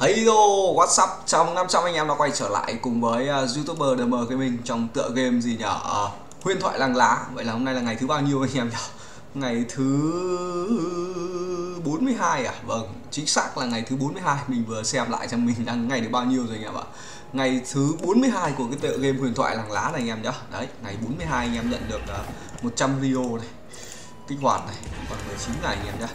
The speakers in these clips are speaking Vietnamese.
Hello, what's up? Trong 500 anh em đã quay trở lại cùng với uh, YouTuber DM mình trong tựa game gì nhở? Uh, huyền thoại làng lá. Vậy là hôm nay là ngày thứ bao nhiêu anh em nhở? Ngày thứ 42 à? Vâng, chính xác là ngày thứ 42. Mình vừa xem lại cho mình đang ngày thứ bao nhiêu rồi anh em ạ. Ngày thứ 42 của cái tựa game huyền thoại làng lá này anh em nhá. Đấy, ngày 42 anh em nhận được uh, 100 video này kích hoạt này, còn 19 ngày anh em nhá.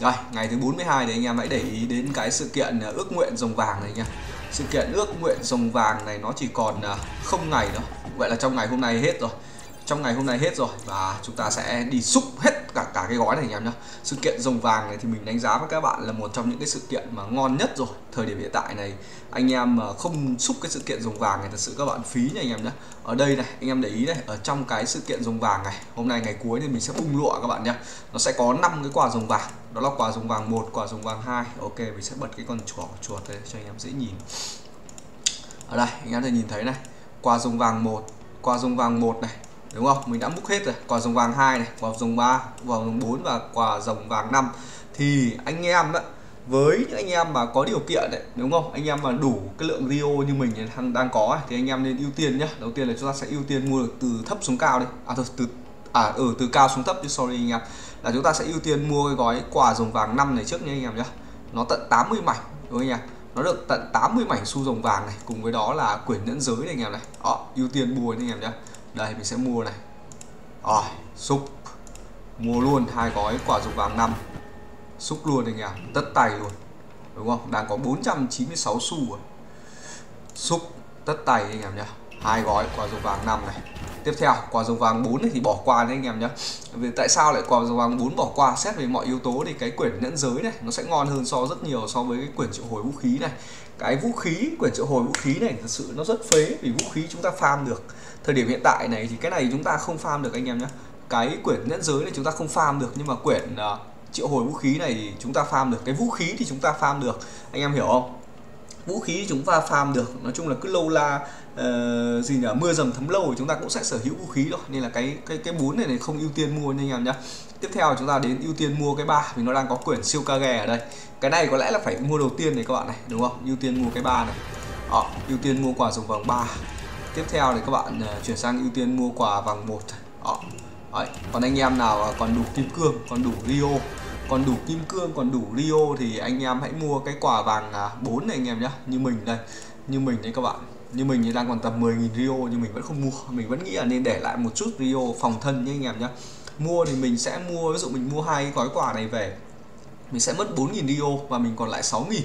Rồi, ngày thứ 42 thì anh em hãy để ý đến cái sự kiện à, ước nguyện rồng vàng này nha. Sự kiện ước nguyện rồng vàng này nó chỉ còn à, không ngày nữa vậy là trong ngày hôm nay hết rồi trong ngày hôm nay hết rồi và chúng ta sẽ đi xúc hết cả cả cái gói này anh em nhá. Sự kiện rồng vàng này thì mình đánh giá với các bạn là một trong những cái sự kiện mà ngon nhất rồi. Thời điểm hiện tại này, anh em mà không xúc cái sự kiện rồng vàng này, thật sự các bạn phí nha anh em nhé ở đây này, anh em để ý này, ở trong cái sự kiện rồng vàng này, hôm nay ngày cuối thì mình sẽ bung lụa các bạn nhé nó sẽ có 5 cái quả rồng vàng, đó là quả rồng vàng một, quả rồng vàng hai. Ok, mình sẽ bật cái con chuột chuột đây cho anh em dễ nhìn. Ở đây, anh em thể nhìn thấy này, quả rồng vàng một, quả rồng vàng một này đúng không? Mình đã múc hết rồi. Quả rồng vàng hai này quả rồng ba quả rồng 4 và quả rồng vàng 5 thì anh em ấy, với những anh em mà có điều kiện đấy đúng không? Anh em mà đủ cái lượng Rio như mình đang đang có thì anh em nên ưu tiên nhá. Đầu tiên là chúng ta sẽ ưu tiên mua được từ thấp xuống cao đi. À từ từ à ở ừ, từ cao xuống thấp chứ sorry anh em. Là chúng ta sẽ ưu tiên mua cái gói quả rồng vàng 5 này trước nha anh em nhá. Nó tận 80 mảnh đúng không anh em? Nó được tận 80 mảnh xu rồng vàng này cùng với đó là quyển nhẫn giới này anh em này. Đó, ưu tiên mua anh em nhá đây, mình sẽ mua này. Rồi xúc mua luôn hai gói quả dục vàng 5 xúc luôn anh em tất tay luôn. Đúng không? Đang có 496 xu à. rồi xúc tất tay anh em nhá. Hai gói quả dục vàng 5 này. Tiếp theo, quả rồng vàng 4 này thì bỏ qua đấy anh em nhé vì tại sao lại quả rồng vàng 4 bỏ qua? Xét về mọi yếu tố thì cái quyển nhẫn giới này, nó sẽ ngon hơn so rất nhiều so với cái quyển triệu hồi vũ khí này cái vũ khí quyển triệu hồi vũ khí này thật sự nó rất phế vì vũ khí chúng ta farm được. Thời điểm hiện tại này thì cái này chúng ta không farm được anh em nhé. Cái quyển nhẫn giới này chúng ta không farm được nhưng mà quyển uh, triệu hồi vũ khí này thì chúng ta farm được. Cái vũ khí thì chúng ta farm được. Anh em hiểu không? Vũ khí chúng ta farm được. Nói chung là cứ lâu la uh, gì nhỉ? Mưa dầm thấm lâu thì chúng ta cũng sẽ sở hữu vũ khí rồi nên là cái cái cái bốn này này không ưu tiên mua anh em nhá tiếp theo chúng ta đến ưu tiên mua cái ba vì nó đang có quyển siêu ca ghe ở đây. Cái này có lẽ là phải mua đầu tiên này các bạn này đúng không? Ưu tiên mua cái ba này. Đó, ưu tiên mua quà rồng vàng ba. Tiếp theo thì các bạn uh, chuyển sang ưu tiên mua quà vàng một. Đó. Đấy. còn anh em nào còn đủ kim cương còn đủ rio còn đủ kim cương còn đủ rio thì anh em hãy mua cái quả vàng à, 4 này anh em nhé như mình đây. Như mình đấy các bạn. Như mình thì đang còn tầm 10.000 rio nhưng mình vẫn không mua. Mình vẫn nghĩ là nên để lại một chút rio phòng thân nhé anh em nhé mua thì mình sẽ mua ví dụ mình mua hai gói quà này về mình sẽ mất 4.000 dio và mình còn lại 6.000 à,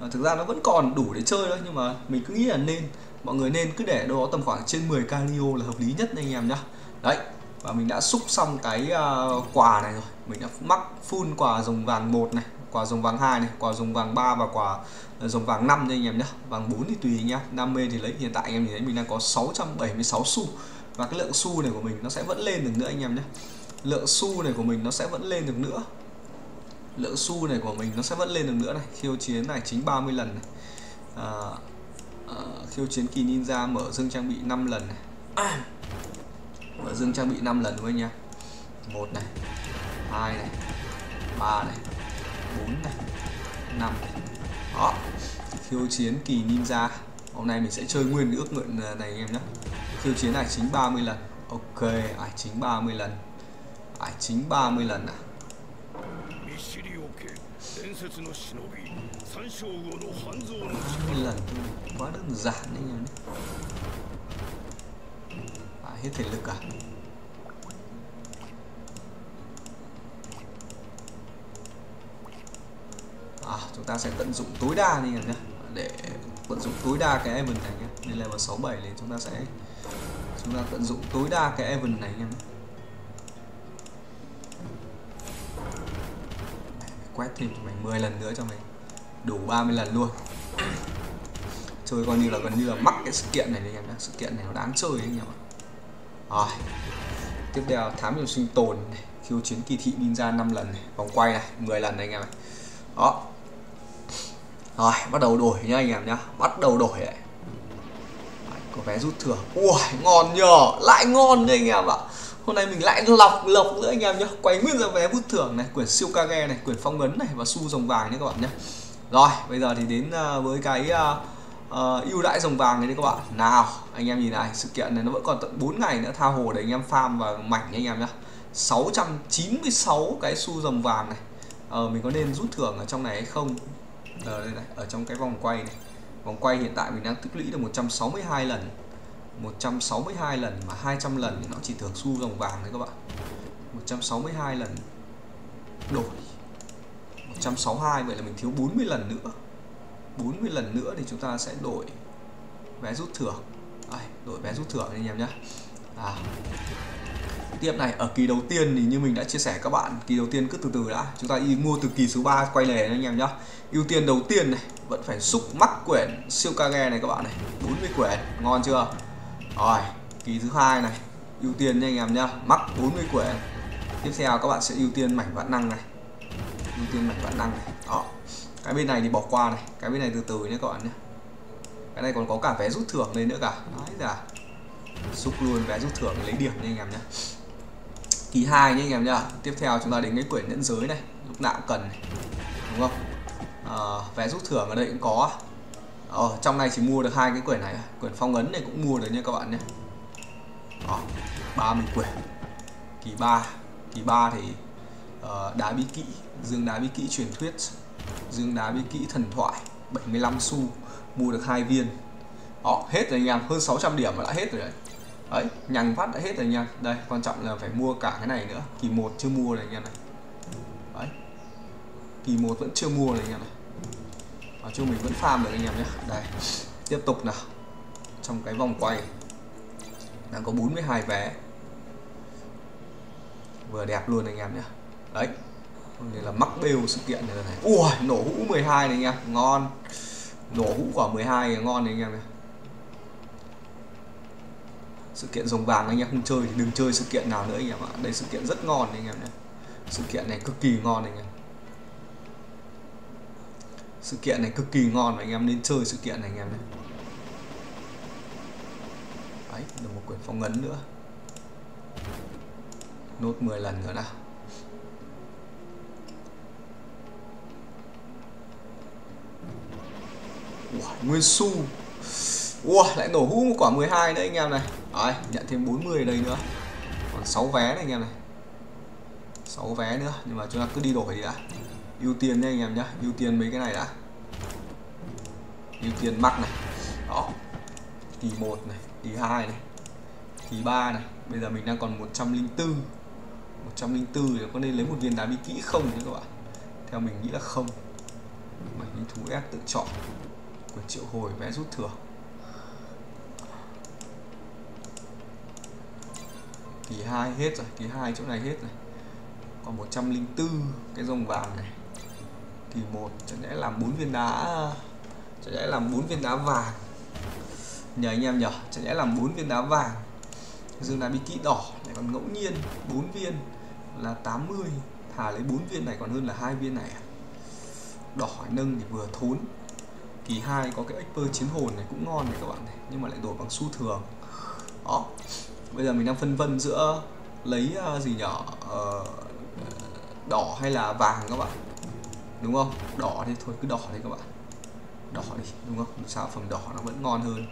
ờ, thực ra nó vẫn còn đủ để chơi thôi nhưng mà mình cứ nghĩ là nên mọi người nên cứ để đâu đó tầm khoảng trên 10 k rio là hợp lý nhất anh em nhá. Đấy và mình đã xúc xong cái uh, quà này rồi. Mình đã mắc full quà dòng vàng một này quà dòng vàng 2 này quà dòng vàng 3 và quà ờ, dòng vàng 5 nha anh em nhé vàng 4 thì tùy nhá đam mê thì lấy. Hiện tại anh em nhìn thấy mình đang có 676 xu và cái lượng xu này của mình nó sẽ vẫn lên được nữa anh em nhé lượng xu này của mình nó sẽ vẫn lên được nữa. Lượng xu này của mình nó sẽ vẫn lên được nữa này. Khiêu chiến này chính 30 lần này. À, à, khiêu chiến kỳ ninja mở dương trang bị 5 lần này. À, mở dương trang bị 5 lần thôi nha một này hai này ba này bốn này năm này. Đó. Khiêu chiến kỳ ninja. Hôm nay mình sẽ chơi nguyên ước nguyện này anh em nhé. Khiêu chiến này chính 30 lần. Ok à chính 30 lần phải chính 30 lần à? 30 lần quá đơn giản đấy nhỉ. À, hết thể lực à? À, chúng ta sẽ tận dụng tối đa đi nhỉ để tận dụng tối đa cái event này nhé. Lên level 67 thì chúng ta sẽ chúng ta tận dụng tối đa cái event này nhé. Quét thêm cho mày 10 lần nữa cho mày. Đủ 30 lần luôn. Chơi coi như là gần như là mắc cái sự kiện này anh em sự kiện này nó đáng chơi anh em ạ. Rồi. Tiếp theo, thám hiểm sinh tồn này, khiêu chiến kỳ thị ninja 5 lần này. Vòng quay này 10 lần này anh em ạ. đó. Rồi, bắt đầu đổi nhá anh em nhá. Bắt đầu đổi đấy có vé rút thưởng ui, ngon nhờ. Lại ngon đấy anh em ạ hôm nay mình lại lọc lọc nữa anh em nhá. Quay nguyên ra vé rút thưởng này quyển siêu kage này quyển phong ấn này và xu dòng vàng nhé các bạn nhé rồi bây giờ thì đến à, với cái ưu uh, ưu đãi dòng vàng này đấy các bạn. Nào anh em nhìn này sự kiện này nó vẫn còn tận 4 ngày nữa tha hồ để anh em farm và mảnh nha anh em nhá. 696 cái xu dòng vàng này. Ờ, mình có nên rút thưởng ở trong này hay không? Ở đây này ở trong cái vòng quay này. Vòng quay hiện tại mình đang tích lũy được 162 lần. 162 lần mà 200 lần thì nó chỉ thưởng xu dòng vàng đấy các bạn. 162 lần đổi. 162 vậy là mình thiếu 40 lần nữa. 40 lần nữa thì chúng ta sẽ đổi vé rút thưởng. Đây, đổi vé rút thưởng anh em nhé. À. tiếp này ở kỳ đầu tiên thì như mình đã chia sẻ các bạn kỳ đầu tiên cứ từ từ đã. Chúng ta đi mua từ kỳ số 3 quay lề anh em nhé. Ưu tiên đầu tiên này vẫn phải xúc mắc quyển siêu ca nghe này các bạn này. 40 quyển ngon chưa? Rồi kỳ thứ hai này. Ưu tiên nha anh em nhá. Mắc 40 quẻ. Tiếp theo các bạn sẽ ưu tiên mảnh vạn năng này. Ưu tiên mảnh vạn năng này. Đó. Cái bên này thì bỏ qua này. Cái bên này từ từ nhé các bạn nhé cái này còn có cả vé rút thưởng lên nữa cả. Đấy là xúc luôn vé rút thưởng lấy điểm nha anh em nhé kỳ hai nhé anh em nhá. Tiếp theo chúng ta đến cái quyển nhẫn giới này. Lúc nào cũng cần này. đúng không? À, vé rút thưởng ở đây cũng có ờ, trong này chỉ mua được hai cái quyển này quyển phong ấn này cũng mua được nha các bạn nhé. Đó 30 quyển. Kỳ 3 kỳ 3 thì uh, đá bí kỹ. Dương đá bí kỹ truyền thuyết. Dương đá bí kỹ thần thoại. 75 xu. Mua được hai viên. Họ hết rồi anh em. Hơn 600 điểm mà đã hết rồi đấy. Đấy nhằng phát đã hết rồi nha đây quan trọng là phải mua cả cái này nữa. Kỳ 1 chưa mua này anh em này. Đấy. Kỳ 1 vẫn chưa mua này anh em này nói chung mình vẫn farm được anh em nhé. Đây, tiếp tục nào. Trong cái vòng quay, đang có 42 vé. Vừa đẹp luôn anh em nhé. Đấy nên là mắc bêu sự kiện này này. Ui, nổ hũ 12 này anh em. Ngon. Nổ hũ quả 12 ngon này anh em này sự kiện rồng vàng anh em, không chơi thì đừng chơi sự kiện nào nữa anh em ạ. Đây, sự kiện rất ngon anh em nhé. Sự kiện này cực kỳ ngon anh em sự kiện này cực kỳ ngon và anh em nên chơi sự kiện này anh em này đấy được một quyển phong ấn nữa. Nốt 10 lần nữa nào. Ủa, nguyên su Ủa, lại nổ hũ một quả 12 nữa anh em này. Đấy, nhận thêm 40 ở đây nữa. Còn 6 vé này anh em này. 6 vé nữa Nhưng mà chúng ta cứ đi đổi đi đã ưu tiên nha anh em nhá. Ưu tiên mấy cái này đã. Ưu tiên mắc này. Đó. Kỳ một này kỳ hai này kỳ ba này. Bây giờ mình đang còn 104 104 thì có nên lấy một viên đá bí kỹ không nhé các bạn? Theo mình nghĩ là không. Mảnh linh thú S tự chọn. Quyền triệu hồi, vé rút thưởng. Kỳ 2 hết rồi kỳ 2 chỗ này hết rồi. Còn 104 cái rồng vàng này kỳ 1 chẳng lẽ làm bốn viên đá chẳng lẽ làm bốn viên đá vàng? Nhờ anh em nhờ chẳng lẽ làm bốn viên đá vàng? Dương đá bí kỹ đỏ lại còn ngẫu nhiên bốn viên là 80 thả lấy bốn viên này còn hơn là hai viên này à? đỏ nâng thì vừa thốn. Kỳ 2 có cái expert chiến hồn này cũng ngon này các bạn này nhưng mà lại đổi bằng xu thường. Đó bây giờ mình đang phân vân giữa lấy uh, gì nhỏ uh, ờ, đỏ hay là vàng các bạn? Đúng không? Đỏ thì thôi, cứ đỏ đi các bạn. Đỏ đi, đúng không? Sao phần đỏ nó vẫn ngon hơn.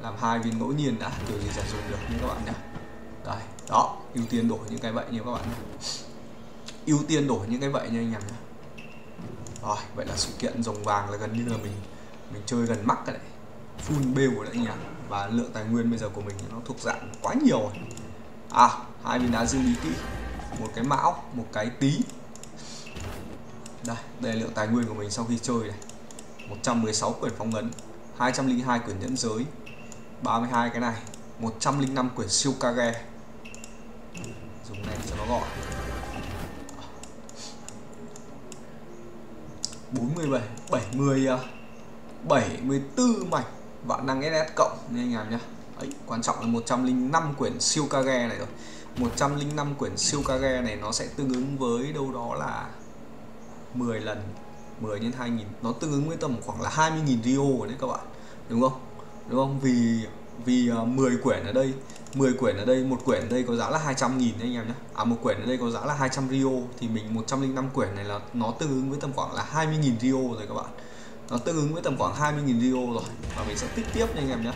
Làm hai viên ngẫu nhiên đã, kiểu gì chả dùng được như các bạn nhá đây, đó, ưu tiên đổi những cái vậy như các bạn nhá ưu tiên đổi những cái vậy nha anh em nhé. Rồi, vậy là sự kiện rồng vàng là gần như là mình mình chơi gần mắc cái đấy full bêu rồi đấy anh em. Và lượng tài nguyên bây giờ của mình nó thuộc dạng quá nhiều rồi. À hai viên đá dương lý kỹ. Một cái mão, một cái tí đây đây là lượng tài nguyên của mình sau khi chơi này. 116 quyển phong ấn 202 quyển nhẫn giới 32 cái này 105 quyển siêu kage dùng này cho nó gọn. 47 70 74 mảnh vạn năng SS cộng nha anh em nhá. Đấy, quan trọng là 105 quyển siêu kage này rồi. 105 quyển siêu kage này nó sẽ tương ứng với đâu đó là 10 lần 10 nhân 2000 nó tương ứng với tầm khoảng là 20.000 Rio đấy các bạn đúng không? Đúng không? Vì vì à, uh, 10 quyển ở đây 10 quyển ở đây một quyển ở đây có giá là 200 nghìn đấy anh em nhé à một quyển ở đây có giá là 200 Rio thì mình 105 quyển này là nó tương ứng với tầm khoảng là 20.000 Rio rồi các bạn. Nó tương ứng với tầm khoảng 20.000 rio rồi. Và mình sẽ tích tiếp nha anh em nhé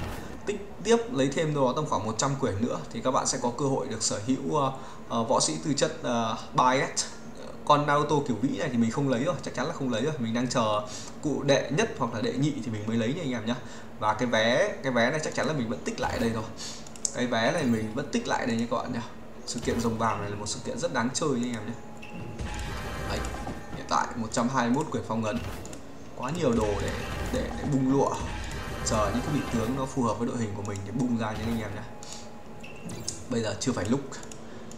tích tiếp lấy thêm đâu đó tầm khoảng 100 quyển nữa thì các bạn sẽ có cơ hội được sở hữu uh, uh, võ sĩ tư chất uh, bias con Naruto kiểu vĩ này thì mình không lấy rồi chắc chắn là không lấy rồi. Mình đang chờ cụ đệ nhất hoặc là đệ nhị thì mình mới lấy nha anh em nhé và cái vé cái vé này chắc chắn là mình vẫn tích lại đây rồi. Cái vé này mình vẫn tích lại đây nha các bạn nhá. Sự kiện rồng vàng này là một sự kiện rất đáng chơi nha anh em nhé Đấy, hiện tại 121 quyển phong ấn. Quá nhiều đồ để để, để bung lụa. Chờ những cái vị tướng nó phù hợp với đội hình của mình để bung ra những anh em nhé bây giờ chưa phải lúc.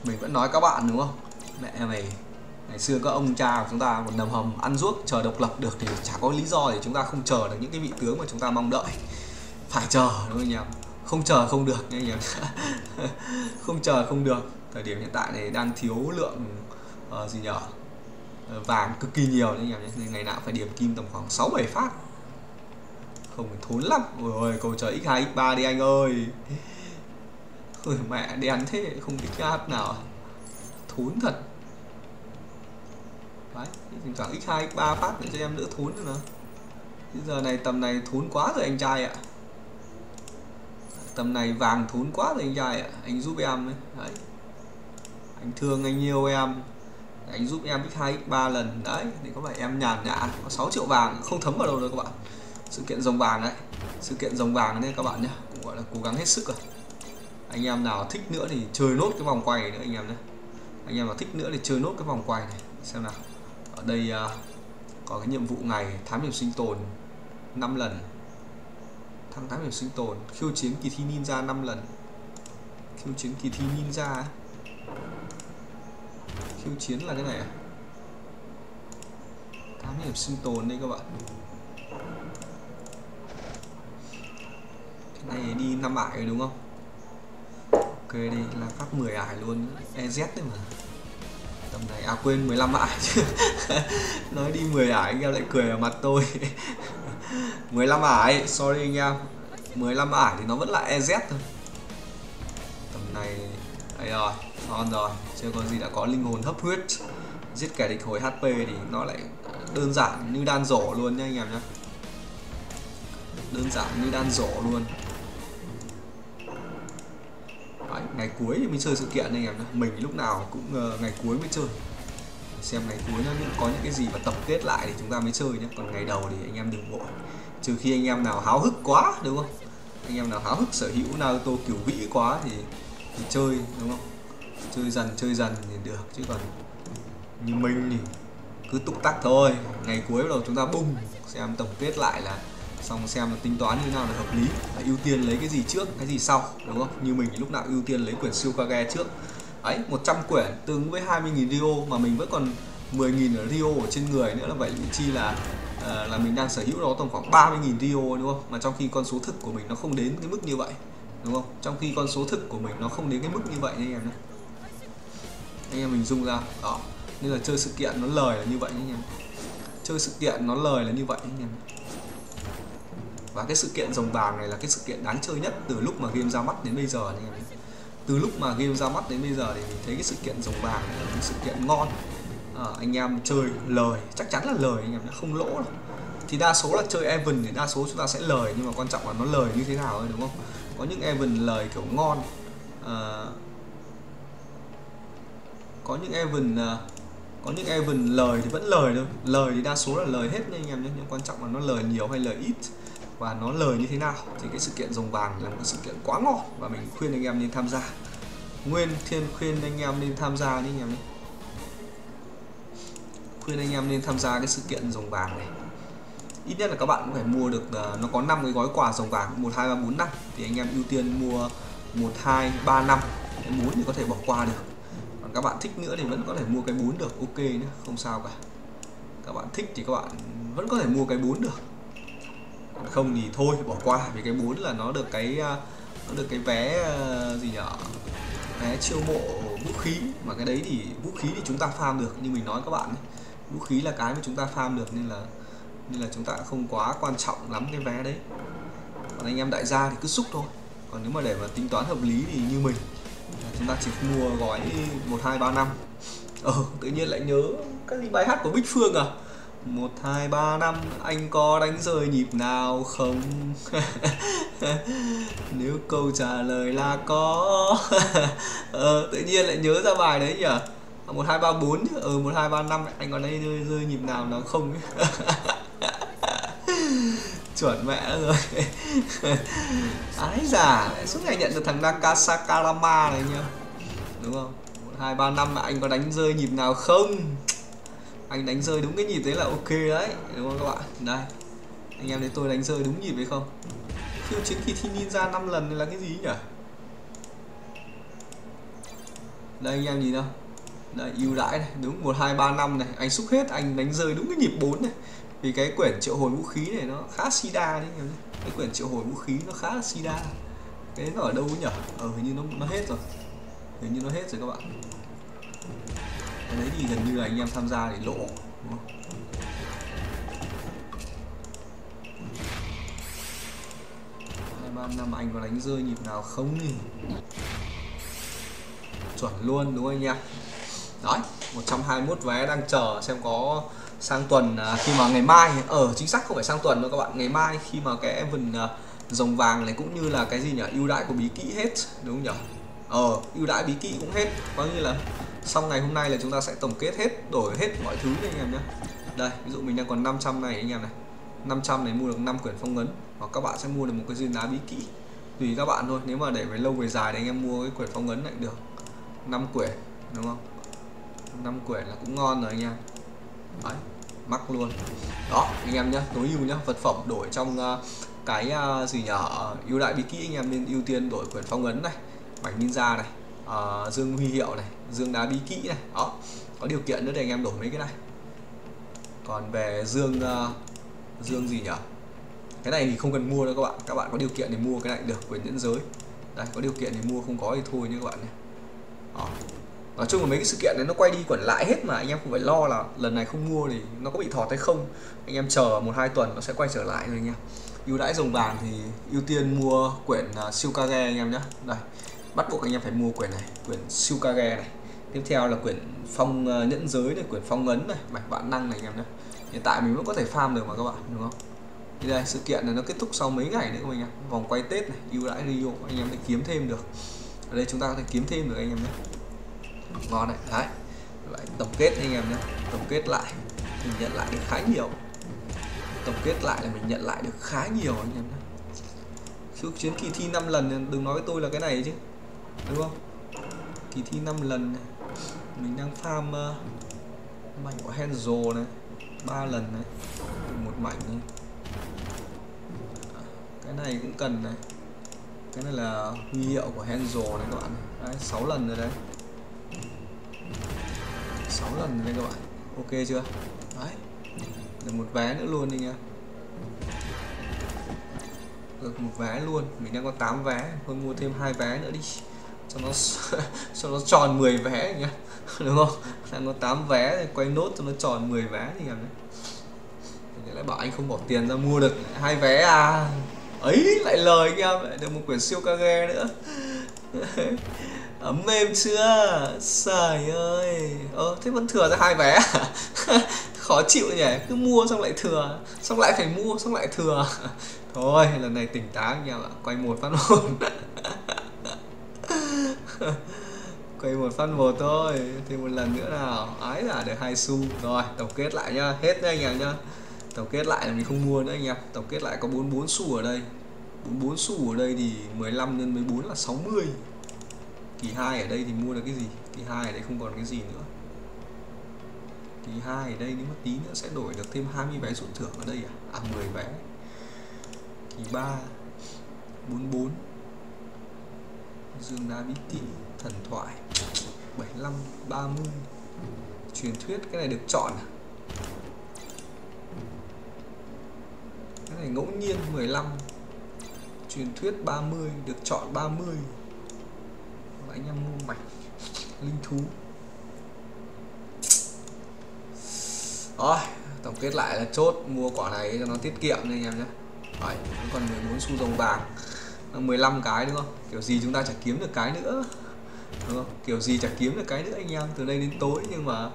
Mình vẫn nói các bạn đúng không? Mẹ mày ngày xưa các ông cha của chúng ta một nầm hầm ăn ruốc chờ độc lập được thì chả có lý do để chúng ta không chờ được những cái vị tướng mà chúng ta mong đợi. Phải chờ đúng không anh em không chờ không được anh em không chờ không được. Thời điểm hiện tại này đang thiếu lượng uh, gì nhỉ? Ờ, vàng cực kỳ nhiều anh em nên ngày nào phải điểm kim tầm khoảng 6 7 phát. Không thốn lắm. Ôi cầu trời x2 x3 đi anh ơi. Ôi mẹ đen thế không biết hát nào. Thốn thật đấy thỉnh thoảng x2 x3 phát để cho em đỡ thốn nữa bây giờ này tầm này thốn quá rồi anh trai ạ. Tầm này vàng thốn quá rồi anh trai ạ. Anh giúp em đấy. Anh thương, anh yêu em. Anh giúp em x2 x3 lần. Đấy, thì có phải em nhàn nhã. Có 6 triệu vàng, không thấm vào đâu rồi các bạn. Sự kiện rồng vàng đấy. Sự kiện rồng vàng đấy các bạn nhé cũng gọi là cố gắng hết sức rồi. Anh em nào thích nữa thì chơi nốt cái vòng quay nữa anh em nhé anh em nào thích nữa thì chơi nốt cái vòng quay này. Xem nào ở đây uh, có cái nhiệm vụ ngày thám hiểm sinh tồn 5 lần. Thăng thám hiểm sinh tồn khiêu chiến kỳ thi ninja 5 lần. Khiêu chiến kỳ thi ninja ấy. khiêu chiến là cái này à? Thám hiểm sinh tồn đây các bạn. Cái này đi năm ải rồi đúng không? Ok đi là phát 10 ải luôn. EZ đấy mà tầm này à quên 15 ải chứ. Nói đi 10 ải, anh em lại cười ở mặt tôi. 15 ải, sorry anh em. 15 ải thì nó vẫn là EZ thôi. Tầm này, đây rồi, ngon rồi. Chưa có gì đã có linh hồn hấp huyết. Giết kẻ địch hồi HP thì nó lại đơn giản như đan rổ luôn nha anh em nhé đơn giản như đan rổ luôn. Ngày cuối thì mình chơi sự kiện này em mình lúc nào cũng uh, ngày cuối mới chơi. Xem ngày cuối nó có những cái gì mà tập kết lại thì chúng ta mới chơi nhé. Còn ngày đầu thì anh em đừng vội. Trừ khi anh em nào háo hức quá đúng không? Anh em nào háo hức sở hữu Naruto kiểu vĩ quá thì, thì chơi đúng không? Chơi dần chơi dần thì được. Chứ còn như mình thì cứ túc tắc thôi. Ngày cuối bắt đầu chúng ta bung xem tổng kết lại là xong xem là tính toán như nào là hợp lý. Là ưu tiên lấy cái gì trước cái gì sau đúng không? Như mình lúc nào ưu tiên lấy quyển siêu kage trước. Ấy 100 quyển tương ứng với 20.000 rio mà mình vẫn còn 10.000 ở rio ở trên người nữa là vậy chi là uh, là mình đang sở hữu đó tầm khoảng 30.000 rio đúng không? Mà trong khi con số thực của mình nó không đến cái mức như vậy đúng không? Trong khi con số thực của mình nó không đến cái mức như vậy anh em nhé. Anh em mình dung ra đó. Nên là chơi sự kiện nó lời là như vậy anh em. Chơi sự kiện nó lời là như vậy anh em và cái sự kiện rồng vàng này là cái sự kiện đáng chơi nhất từ lúc mà game ra mắt đến bây giờ anh từ lúc mà game ra mắt đến bây giờ thì mình thấy cái sự kiện rồng vàng này là một sự kiện ngon. À, anh em chơi lời chắc chắn là lời anh em nó không lỗ đâu. Thì đa số là chơi Evan thì đa số chúng ta sẽ lời nhưng mà quan trọng là nó lời như thế nào thôi đúng không? Có những Evan lời kiểu ngon. À, có những Evan à, có những Evan lời thì vẫn lời thôi. Lời thì đa số là lời hết nha anh em nhé nhưng quan trọng là nó lời nhiều hay lời ít và nó lời như thế nào thì cái sự kiện rồng vàng là một sự kiện quá ngon và mình khuyên anh em nên tham gia. Nguyên thiên khuyên anh em nên tham gia đi anh em khuyên anh em nên tham gia cái sự kiện rồng vàng này. Ít nhất là các bạn cũng phải mua được uh, nó có 5 cái gói quà rồng vàng 1 2 3 4 5 thì anh em ưu tiên mua 1 2 3 5 cái 4 thì có thể bỏ qua được. Còn các bạn thích nữa thì vẫn có thể mua cái 4 được ok nữa không sao cả. Các bạn thích thì các bạn vẫn có thể mua cái 4 được không thì thôi, bỏ qua. Vì cái bốn là nó được cái à, nó được cái vé à, gì nhở? Vé chiêu mộ vũ khí. Mà cái đấy thì vũ khí thì chúng ta farm được, như mình nói các bạn ấy. vũ khí là cái mà chúng ta farm được nên là nên là chúng ta không quá quan trọng lắm cái vé đấy. Còn anh em đại gia thì cứ xúc thôi. Còn nếu mà để mà tính toán hợp lý thì như mình chúng ta chỉ mua gói một, hai, ba, năm. Ờ tự nhiên lại nhớ cái gì bài hát của Bích Phương à? Một hai ba năm anh có đánh rơi nhịp nào không? Nếu câu trả lời là có. Ờ, tự nhiên lại nhớ ra bài đấy nhỉ? À, một hai ba bốn ừ một hai ba năm anh có đánh rơi, rơi nhịp nào nó không? Chuẩn mẹ rồi. Ái giả suốt ngày nhận được thằng Nakasakarama này nhá đúng không? Một hai ba năm mà anh có đánh rơi nhịp nào không? Anh đánh rơi đúng cái nhịp đấy là ok đấy, đúng không các bạn? Đây, anh em thấy tôi đánh rơi đúng nhịp đấy không? Khiêu chiến kỳ thi ninja 5 lần này là cái gì nhỉ? Đây anh em nhìn đâu đây, ưu đãi này, đúng, một, hai, ba, năm này. Anh xúc hết, anh đánh rơi đúng cái nhịp 4 này. Vì cái quyển triệu hồi vũ khí này nó khá sida đấy em cái quyển triệu hồi vũ khí nó khá là sida cái nó ở đâu nhỉ? Ờ hình như nó nó hết rồi. Hình như nó hết rồi các bạn cái đấy thì gần như là anh em tham gia để lỗ đúng không? hai ba năm anh có đánh rơi nhịp nào không nhỉ chuẩn luôn đúng không anh em? Đấy 121 vé đang chờ xem có sang tuần à, khi mà ngày mai. Ở chính xác không phải sang tuần đâu các bạn. Ngày mai khi mà cái vần à, rồng vàng này cũng như là cái gì nhỉ? Ưu đãi của bí kỹ hết đúng không nhỉ? Ờ ưu đãi bí kỹ cũng hết. Có như là xong ngày hôm nay là chúng ta sẽ tổng kết hết đổi hết mọi thứ này anh em nhé. Đây ví dụ mình đang còn 500 này anh em này. 500 này mua được 5 quyển phong ấn hoặc các bạn sẽ mua được một cái duyên đá bí kỹ. Tùy các bạn thôi nếu mà để về lâu về dài thì anh em mua cái quyển phong ấn lại được. 5 quyển đúng không? 5 quyển là cũng ngon rồi anh em. Đấy mắc luôn. Đó anh em nhé tối ưu nhá vật phẩm đổi trong uh, cái uh, gì nhở ờ, ưu đại bí kỹ anh em nên ưu tiên đổi quyển phong ấn này mảnh ninja này uh, dương huy hiệu này dương đá bí kỹ này đó. Có điều kiện nữa để anh em đổi mấy cái này. Còn về dương uh, dương gì nhỉ? Cái này thì không cần mua đâu các bạn. Các bạn có điều kiện thì mua cái này được quyền nhẫn giới. Đây có điều kiện thì mua không có thì thôi nhé các bạn nhé. Đó. nói chung là mấy cái sự kiện này nó quay đi quẩn lại hết mà anh em không phải lo là lần này không mua thì nó có bị thọt hay không. Anh em chờ một hai tuần nó sẽ quay trở lại rồi anh em. Ưu đãi dòng vàng thì ưu tiên mua quyển uh, siêu kage anh em nhé. Đây bắt buộc anh em phải mua quyển này, quyển siêu kage này. Tiếp theo là quyển phong ờ, nhẫn giới này, quyển phong ấn này, mạch vạn năng này anh em nhé. Hiện tại mình vẫn có thể farm được mà các bạn, đúng không? Thì đây, sự kiện này nó kết thúc sau mấy ngày nữa các anh em. Vòng quay tết này, ưu đãi rio, anh em để kiếm thêm được. Ở đây chúng ta có thể kiếm thêm được anh em nhé. Ngon này đấy. Lại tổng kết anh em nhé. Tổng kết lại, mình nhận lại được khá nhiều. Tổng kết lại là mình nhận lại được khá nhiều anh em nhé. Khiêu chiến kỳ thi 5 lần, đừng nói với tôi là cái này chứ đúng không? Kỳ thi 5 lần này. Mình đang farm uh, mảnh của Henzo này. Ba lần này. Một mảnh này. cái này cũng cần này. Cái này là huy hiệu của Henzo này các bạn. Đấy 6 lần rồi đấy. 6 lần rồi đấy các bạn. Ok chưa? Đấy. Được một vé nữa luôn đi nha. Được một vé luôn. Mình đang có 8 vé. Thôi mua thêm hai vé nữa đi cho nó cho nó tròn 10 vé nhá đúng không? Đang có 8 vé quay nốt cho nó tròn 10 vé thì em đấy lại bảo anh không bỏ tiền ra mua được hai vé à? Ấy, lại lời anh em được một quyển siêu ca ghe nữa. Ấm êm chưa? Trời ơi. Ơ, thế vẫn thừa ra hai vé à? khó chịu nhỉ, cứ mua xong lại thừa. Xong lại phải mua, xong lại thừa. Thôi, lần này tỉnh táo anh em ạ, quay một phát một quay một phát một thôi, thì một lần nữa nào. Ái là được hai xu. Rồi, tổng kết lại nhá. Hết nha anh em nhá. Tổng kết lại là mình không mua nữa anh em. Tổng kết lại có 44 xu ở đây. 44 xu ở đây thì 15 nhân 14 là 60 kỳ 2 ở đây thì mua được cái gì? Kỳ 2 ở đây không còn cái gì nữa. Kỳ 2 ở đây nếu mà tí nữa sẽ đổi được thêm 20 vé rút thưởng ở đây à? À 10 vé. Kỳ 3 44 Dương Đa bí kỹ thần thoại 75 30 truyền thuyết cái này được chọn à? Cái này ngẫu nhiên 15 truyền thuyết 30 được chọn 30 và anh em mua mạch linh thú. Rồi tổng kết lại là chốt mua quả này cho nó tiết kiệm nha anh em nhé. Đấy, còn 14 xu rồng vàng. 15 cái, đúng không? Kiểu gì chúng ta chả kiếm được cái nữa, đúng không? Kiểu gì chả kiếm được cái nữa anh em, từ đây đến tối nhưng mà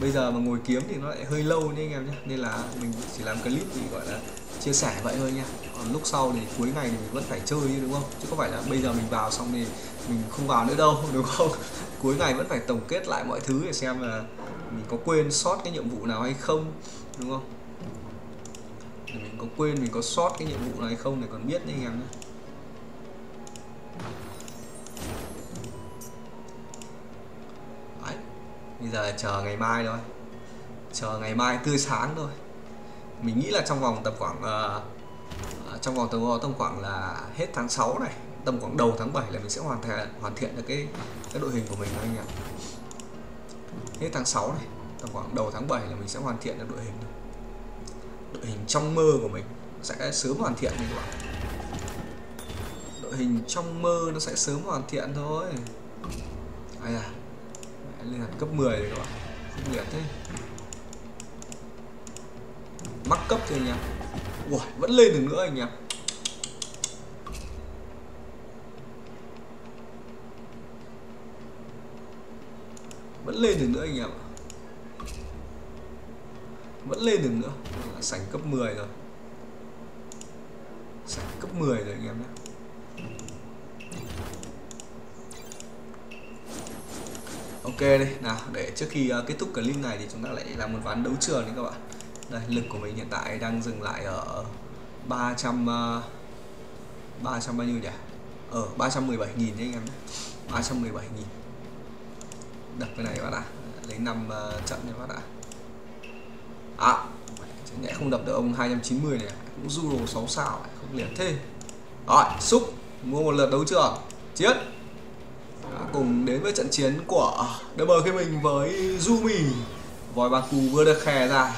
bây giờ mà ngồi kiếm thì nó lại hơi lâu nha anh em nhé. Nên là mình chỉ làm clip thì gọi là chia sẻ vậy thôi nha. Còn lúc sau thì cuối ngày thì mình vẫn phải chơi đúng không? Chứ có phải là bây giờ mình vào xong thì mình không vào nữa đâu, đúng không? Cuối ngày vẫn phải tổng kết lại mọi thứ để xem là mình có quên sót cái nhiệm vụ nào hay không, đúng không? Mình có quên, mình có sót cái nhiệm vụ này hay không để còn biết nha anh em nhé. Giờ chờ ngày mai thôi. Chờ ngày mai tươi sáng thôi. Mình nghĩ là trong vòng tầm khoảng uh, trong vòng tầm tầm khoảng là hết tháng 6 này tầm khoảng đầu tháng 7 là mình sẽ hoàn thành hoàn thiện được cái cái đội hình của mình anh em hết tháng 6 này tầm khoảng đầu tháng 7 là mình sẽ hoàn thiện được đội hình đội hình trong mơ của mình sẽ sớm hoàn thiện mình các bạn. Đội hình trong mơ nó sẽ sớm hoàn thiện thôi. Ai à lên hẳn cấp 10 rồi các bạn. Không liệt thế. Mắc cấp thế anh em? Ui, vẫn lên được nữa anh em. Vẫn lên được nữa anh em ạ. Vẫn lên được nữa. Sảnh cấp 10 rồi. Sảnh cấp 10 rồi anh em nhé. Đây. Nào để trước khi uh, kết thúc clip này thì chúng ta lại làm một ván đấu trường đấy các bạn. Đây lực của mình hiện tại đang dừng lại ở 300 uh, 300 bao nhiêu nhỉ? Ờ, ở 317 nghìn đấy anh em 317 nghìn. Đập cái này bạn ạ lấy 5 uh, ờ, trận cho bạn ạ. À chẳng nhẽ không đập được ông 290 này. Cũng du đồ 6 sao không liền thế. Rồi xúc. Mua một lượt đấu trường. Chiến cùng đến với trận chiến của Double mình với Zumi vòi bà cù vừa được khè ra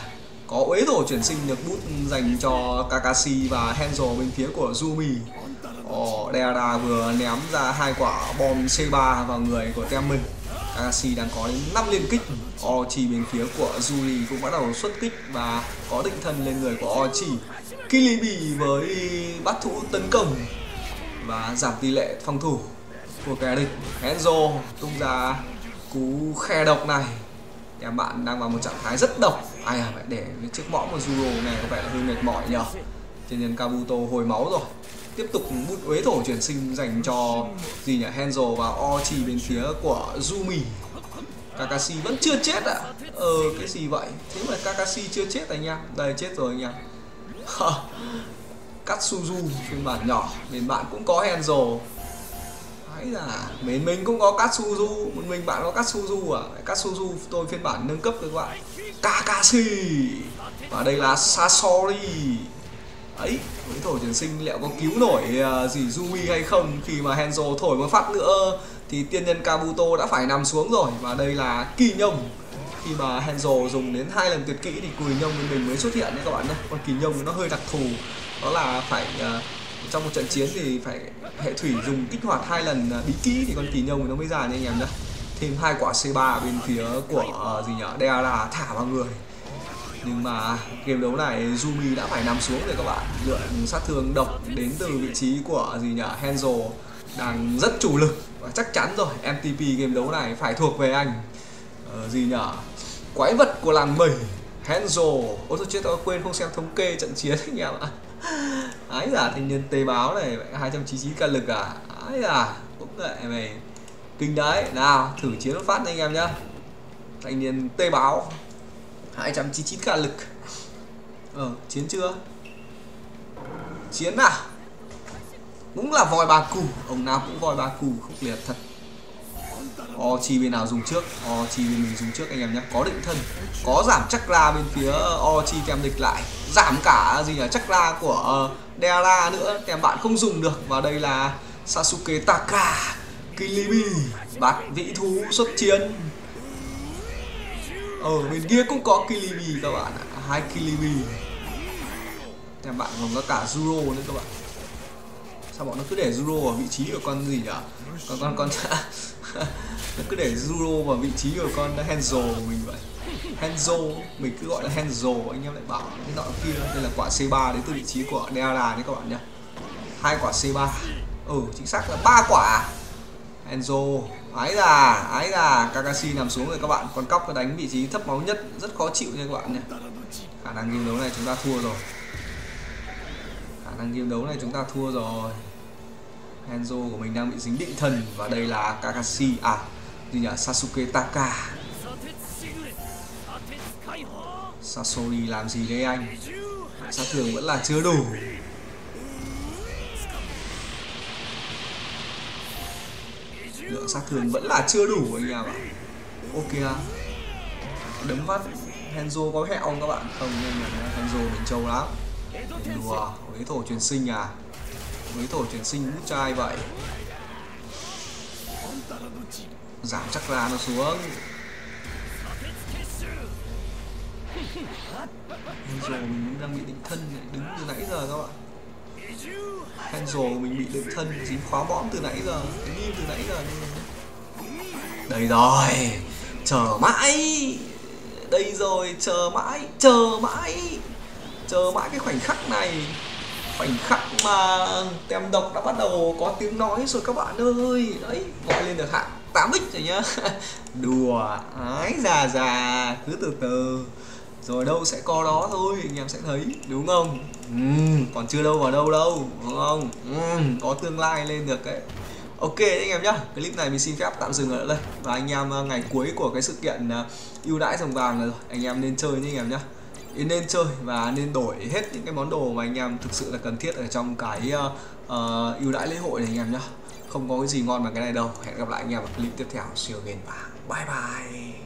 có uế thổ chuyển sinh được bút dành cho Kakashi và Henzo bên phía của Zumi Ồ, Deara vừa ném ra hai quả bom C3 vào người của tem mình Kakashi đang có đến 5 liên kích. Ochi bên phía của Zumi cũng bắt đầu xuất kích và có định thân lên người của Ochi. Kilibi với bắt thủ tấn công và giảm tỷ lệ phòng thủ của kẻ địch Enzo, tung ra cú khe độc này. Em bạn đang vào một trạng thái rất độc. Ai à phải để chiếc mõm của Zuro này có vẻ là hơi mệt mỏi nhờ. Trên nhân Kabuto hồi máu rồi. Tiếp tục bút uế thổ chuyển sinh dành cho gì nhỉ? Henzo và Ochi bên phía của Zumi. Kakashi vẫn chưa chết ạ. À? Ờ cái gì vậy? Thế mà Kakashi chưa chết anh em. Đây, chết rồi anh em. Katsuzu, phiên bản nhỏ. Bên bạn cũng có Henzo Đấy là mình mình cũng có Katsuzu Một mình bạn có Katsuzu à? Katsuzu tôi phiên bản nâng cấp các bạn. Kakashi! Và đây là Sasori. Ấy với thổi chuyển sinh liệu có cứu nổi uh, gì Zumi hay không? Khi mà Henzo thổi một phát nữa thì tiên nhân Kabuto đã phải nằm xuống rồi. Và đây là kỳ nhông. Khi mà Henzo dùng đến hai lần tuyệt kỹ thì cùi nhông bên mình mới xuất hiện đấy các bạn nhé. Còn kỳ nhông nó hơi đặc thù. Đó là phải uh, trong một trận chiến thì phải hệ thủy dùng kích hoạt hai lần à, bí kỹ thì con kỳ nhông nó mới ra nha anh em nhé thêm hai quả C3 bên phía của uh, gì nhỉ? Deara thả vào người. Nhưng mà game đấu này Zumi đã phải nằm xuống rồi các bạn. Lượng sát thương độc đến từ vị trí của à, gì nhở Hanzo đang rất chủ lực và chắc chắn rồi MTP game đấu này phải thuộc về anh. Uh, gì nhở quái vật của làng mẩy Hanzo. Ôi tôi chết tôi quên không xem thống kê trận chiến anh em ạ ái giả thanh niên tế báo này 299 ca lực à? Ái giả cũng vậy mày. Kinh đấy. Nào thử chiến phát anh em nhá. Thanh niên tê báo 299 cả lực. Ờ, chiến chưa? Chiến à? Cũng là voi bà cù Ông nào cũng voi bà cù khốc liệt thật. O chi bên nào dùng trước? O chi bên mình dùng trước anh em nhé. Có định thân Có giảm chắc la bên phía O chi kèm địch lại. Giảm cả gì nhỉ? Chắc la của ờ, uh, Deara nữa. Kèm bạn không dùng được Và đây là Sasuke Taka Kilibi Bát vĩ thú xuất chiến. Ở bên kia cũng có Kilibi các bạn ạ. Hai Kilibi kèm bạn còn có cả Zuro nữa các bạn. Sao bọn nó cứ để Zuro ở vị trí của con gì nhỉ? Con con con nó cứ để Zuro vào vị trí của con Hanzo của mình vậy. Hanzo, mình cứ gọi là Hanzo, anh em lại bảo cái nọ kia, đây là quả C3 đến từ vị trí của Deara đấy các bạn nhá. Hai quả C3 ừ chính xác là ba quả. Enzo ái là ái là Kakashi nằm xuống rồi các bạn. Con cóc đánh vị trí thấp máu nhất, rất khó chịu nha các bạn nhé khả năng game đấu này chúng ta thua rồi. Khả năng game đấu này chúng ta thua rồi. Enzo của mình đang bị dính định thần và đây là Kakashi. À gì nhỉ à, Sasuke Taka. Sasori làm gì đấy anh? Sát thương vẫn là chưa đủ. Lượng sát thương vẫn là chưa đủ anh em ạ. Ok đấm mắt Henzo có hẹo không các bạn? Không nên là Henzo mình trâu lắm. Đùa với thổ truyền sinh à? Với thổ truyền sinh bút trai vậy giảm chắc là nó xuống. Henzo mình đang bị định thân đứng từ nãy giờ các bạn Henzo mình bị định thân, dính khóa bõm từ nãy giờ đứng từ nãy giờ đây rồi, chờ mãi. Đây rồi, chờ mãi chờ mãi. Chờ mãi cái khoảnh khắc này. Khoảnh khắc mà tem độc đã bắt đầu có tiếng nói rồi các bạn ơi. Đấy, gọi lên được hạng 8 x rồi nhá. Đùa ái già già cứ từ từ. Rồi đâu sẽ có đó thôi anh em sẽ thấy đúng không? Ừ, còn chưa đâu vào đâu đâu đúng không? Ừ, có tương lai lên được đấy. Ok anh em nhá clip này mình xin phép tạm dừng ở đây. Và anh em ờ, ngày cuối của cái sự kiện ờ, ưu đãi rồng vàng rồi anh em nên chơi nhé anh em nhá. Nên chơi và nên đổi hết những cái món đồ mà anh em thực sự là cần thiết ở trong cái uh, ưu đãi lễ hội này anh em nhá không có cái gì ngon bằng cái này đâu. Hẹn gặp lại anh em ở clip tiếp theo. Siêu game và bye bye.